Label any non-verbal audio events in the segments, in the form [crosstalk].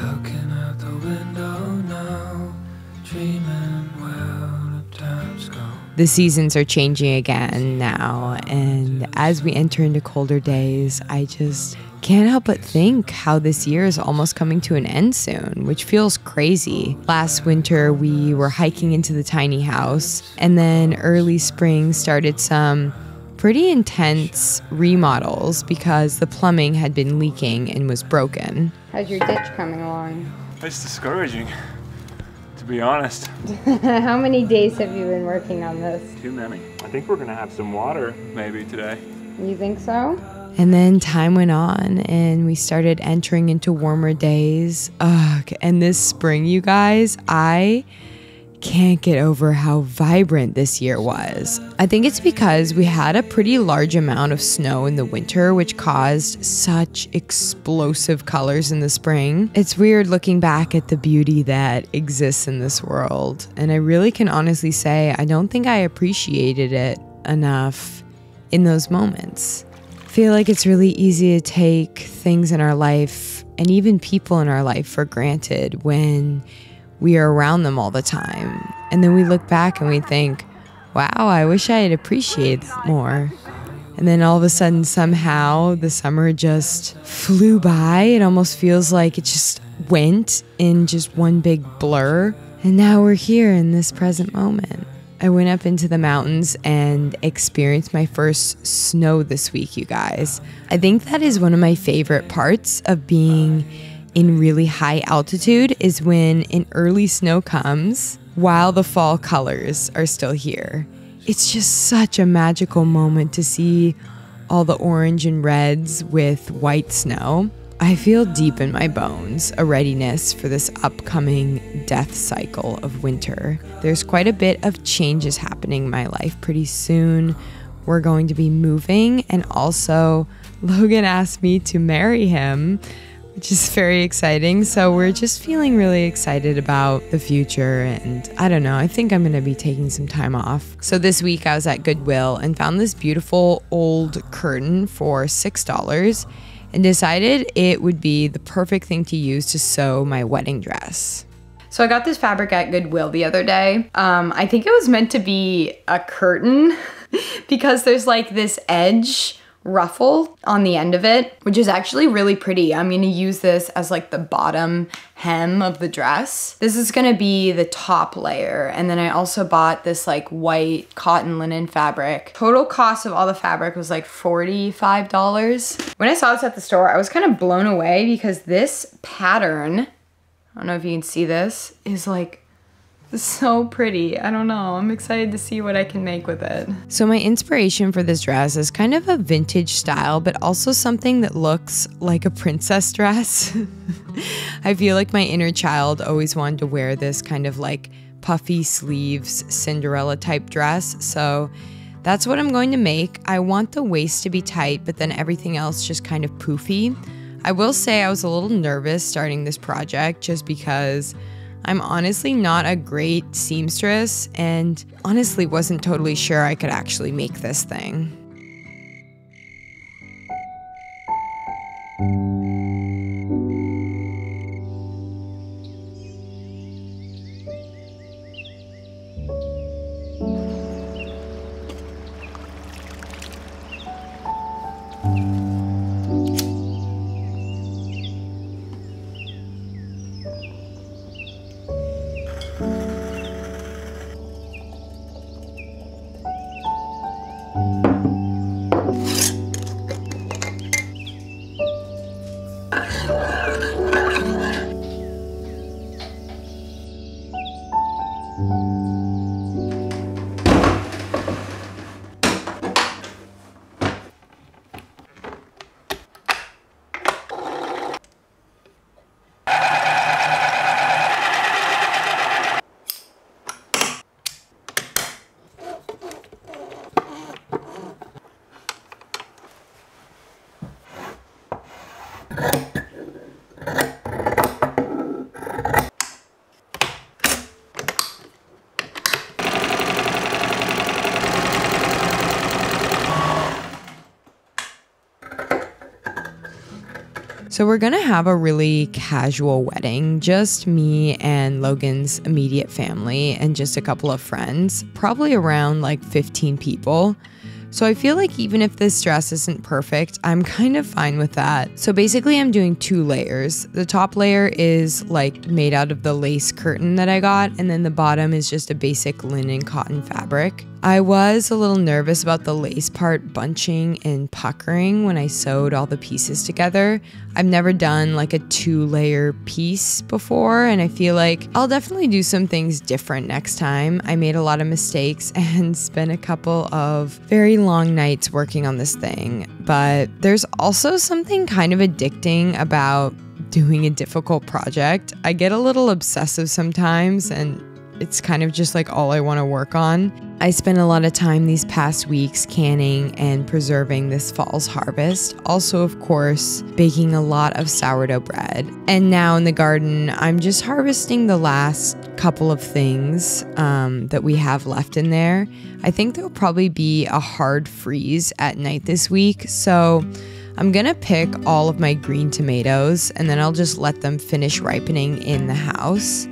Looking out the window now, dreaming the time's gone. The seasons are changing again now, and as we enter into colder days, I just can't help but think how this year is almost coming to an end soon, which feels crazy. Last winter, we were hiking into the tiny house, and then early spring started some pretty intense remodels because the plumbing had been leaking and was broken. How's your ditch coming along? It's discouraging, to be honest. [laughs] How many days have you been working on this? Too many. I think we're gonna have some water maybe today. You think so? And then time went on and we started entering into warmer days. Ugh, and this spring, you guys, I can't get over how vibrant this year was. I think it's because we had a pretty large amount of snow in the winter, which caused such explosive colors in the spring. It's weird looking back at the beauty that exists in this world. And I really can honestly say, I don't think I appreciated it enough in those moments. I feel like it's really easy to take things in our life and even people in our life for granted when we are around them all the time. And then we look back and we think, wow, I wish I had appreciated that more. And then all of a sudden, somehow, the summer just flew by. It almost feels like it just went in just one big blur. And now we're here in this present moment. I went up into the mountains and experienced my first snow this week, you guys. I think that is one of my favorite parts of being in really high altitude is when an early snow comes while the fall colors are still here. It's just such a magical moment to see all the orange and reds with white snow. I feel deep in my bones a readiness for this upcoming death cycle of winter. There's quite a bit of changes happening in my life pretty soon. We're going to be moving, and also, Logan asked me to marry him which is very exciting. So we're just feeling really excited about the future. And I don't know, I think I'm going to be taking some time off. So this week I was at Goodwill and found this beautiful old curtain for $6 and decided it would be the perfect thing to use to sew my wedding dress. So I got this fabric at Goodwill the other day. Um, I think it was meant to be a curtain [laughs] because there's like this edge ruffle on the end of it, which is actually really pretty. I'm gonna use this as like the bottom hem of the dress. This is gonna be the top layer. And then I also bought this like white cotton linen fabric. Total cost of all the fabric was like $45. When I saw this at the store, I was kind of blown away because this pattern, I don't know if you can see this, is like [laughs] so pretty. I don't know. I'm excited to see what I can make with it. So, my inspiration for this dress is kind of a vintage style, but also something that looks like a princess dress. [laughs] I feel like my inner child always wanted to wear this kind of like puffy sleeves Cinderella type dress. So, that's what I'm going to make. I want the waist to be tight, but then everything else just kind of poofy. I will say I was a little nervous starting this project just because I'm honestly not a great seamstress and honestly wasn't totally sure I could actually make this thing. So we're gonna have a really casual wedding, just me and Logan's immediate family and just a couple of friends, probably around like 15 people. So I feel like even if this dress isn't perfect, I'm kind of fine with that. So basically, I'm doing two layers. The top layer is like made out of the lace curtain that I got, and then the bottom is just a basic linen cotton fabric. I was a little nervous about the lace part bunching and puckering when I sewed all the pieces together. I've never done like a two layer piece before, and I feel like I'll definitely do some things different next time. I made a lot of mistakes [laughs] and spent a couple of very long nights working on this thing, but there's also something kind of addicting about doing a difficult project. I get a little obsessive sometimes and it's kind of just like all I want to work on. I spent a lot of time these past weeks canning and preserving this fall's harvest. Also, of course, baking a lot of sourdough bread. And now in the garden, I'm just harvesting the last couple of things um, that we have left in there. I think there'll probably be a hard freeze at night this week. So, I'm gonna pick all of my green tomatoes and then I'll just let them finish ripening in the house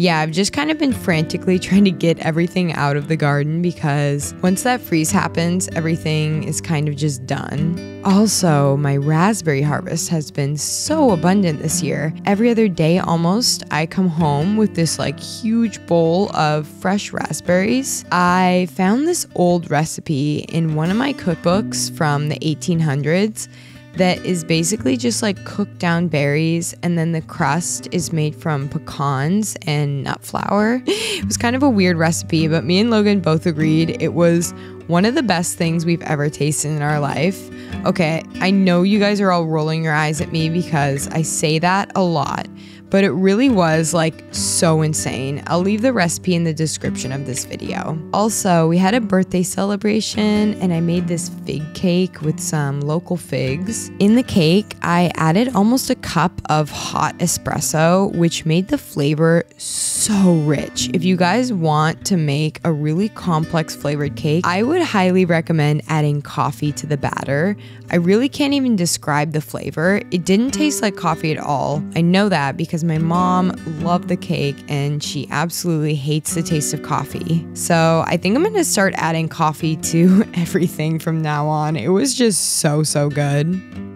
yeah, I've just kind of been frantically [laughs] trying to get everything out of the garden because once that freeze happens, everything is kind of just done. Also, my raspberry harvest has been so abundant this year. Every other day almost, I come home with this like huge bowl of fresh raspberries. I found this old recipe in one of my cookbooks from the 1800s that is basically just like cooked down berries and then the crust is made from pecans and nut flour. [laughs] It was kind of a weird recipe, but me and Logan both agreed it was one of the best things we've ever tasted in our life. Okay, I know you guys are all rolling your eyes at me because I say that a lot, but it really was like so insane. I'll leave the recipe in the description of this video. Also, we had a birthday celebration and I made this fig cake with some local figs. In the cake, I added almost a cup of hot espresso, which made the flavor so rich. If you guys want to make a really complex flavored cake, I would highly recommend adding coffee to the batter. I really can't even describe the flavor. It didn't taste like coffee at all. I know that because my mom loved the cake and she absolutely hates the taste of coffee. So I think I'm gonna start adding coffee to [laughs] everything from now on. It was just so, so good.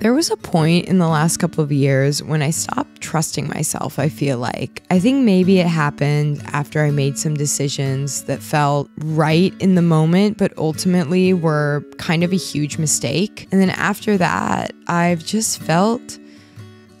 There was a point in the last couple of years when I stopped trusting myself, I feel like. I think maybe it happened after I made some decisions that felt right in the moment, but ultimately were kind of a huge mistake. And then after that, I've just felt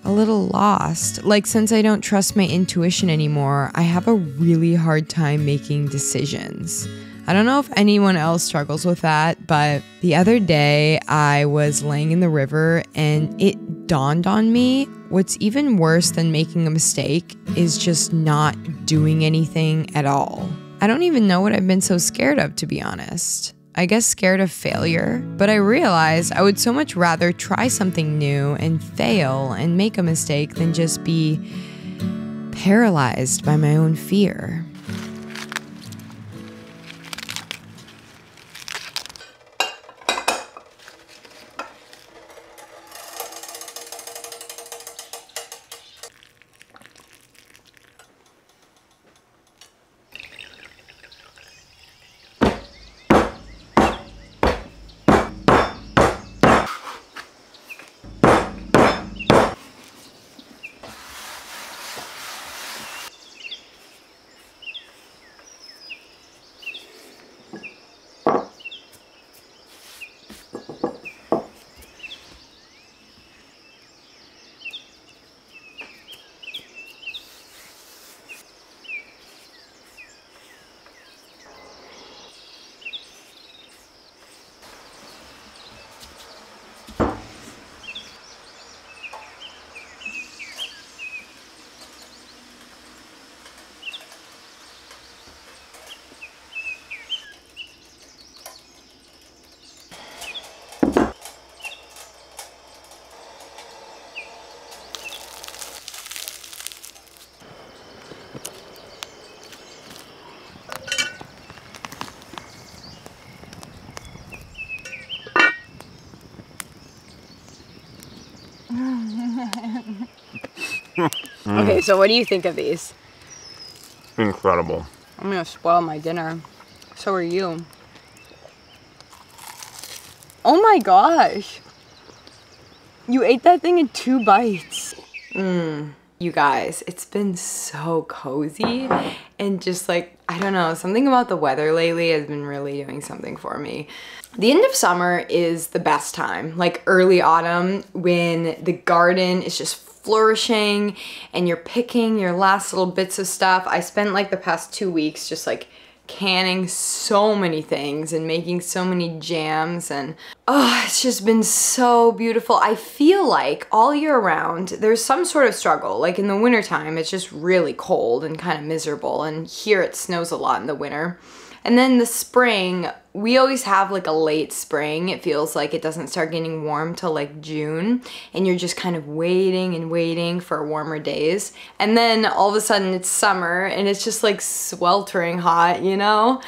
a little lost. Like, since I don't trust my intuition anymore, I have a really hard time making decisions. I don't know if anyone else struggles with that, but the other day I was laying in the river and it dawned on me what's even worse than making a mistake is just not doing anything at all. I don't even know what I've been so scared of, to be honest. I guess scared of failure, but I realized I would so much rather try something new and fail and make a mistake than just be paralyzed by my own fear. Okay, so what do you think of these? Incredible. I'm gonna spoil my dinner. So are you. Oh my gosh. You ate that thing in two bites. Mmm. You guys, it's been so cozy and just like, I don't know, something about the weather lately has been really doing something for me. The end of summer is the best time, like early autumn when the garden is just flourishing and you're picking your last little bits of stuff. I spent like the past two weeks just like canning so many things and making so many jams and oh it's just been so beautiful. I feel like all year round there's some sort of struggle. Like in the wintertime it's just really cold and kind of miserable and here it snows a lot in the winter and then the spring, we always have like a late spring. It feels like it doesn't start getting warm till like June, and you're just kind of waiting and waiting for warmer days. And then all of a sudden it's summer and it's just like sweltering hot, you know?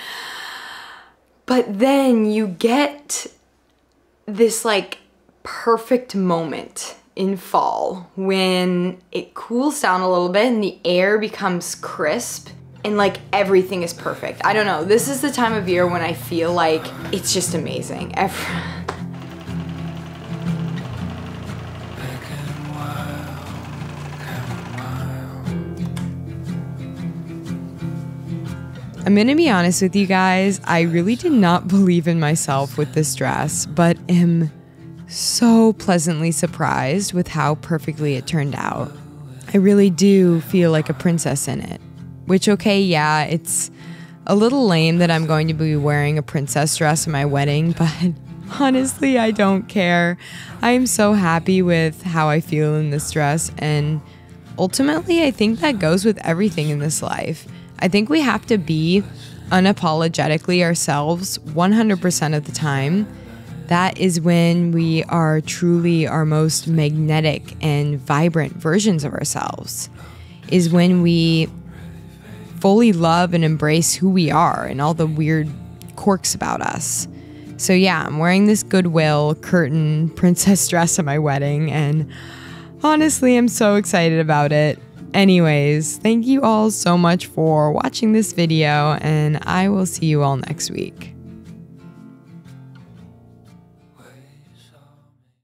But then you get this like perfect moment in fall when it cools down a little bit and the air becomes crisp and like everything is perfect. I don't know. This is the time of year when I feel like it's just amazing. [laughs] Every I'm gonna be honest with you guys, I really did not believe in myself with this dress, but am so pleasantly surprised with how perfectly it turned out. I really do feel like a princess in it. Which, okay, yeah, it's a little lame that I'm going to be wearing a princess dress at my wedding, [laughs] but honestly, I don't care. I am so happy with how I feel in this dress, and ultimately, I think that goes with everything in this life. I think we have to be unapologetically ourselves 100% of the time. That is when we are truly our most magnetic and vibrant versions of ourselves. Is when we fully love and embrace who we are and all the weird quirks about us. So, yeah, I'm wearing this Goodwill curtain [laughs] princess dress at my wedding, and honestly, I'm so excited about it. Anyways, thank you all so much for watching this video, and I will see you all next week.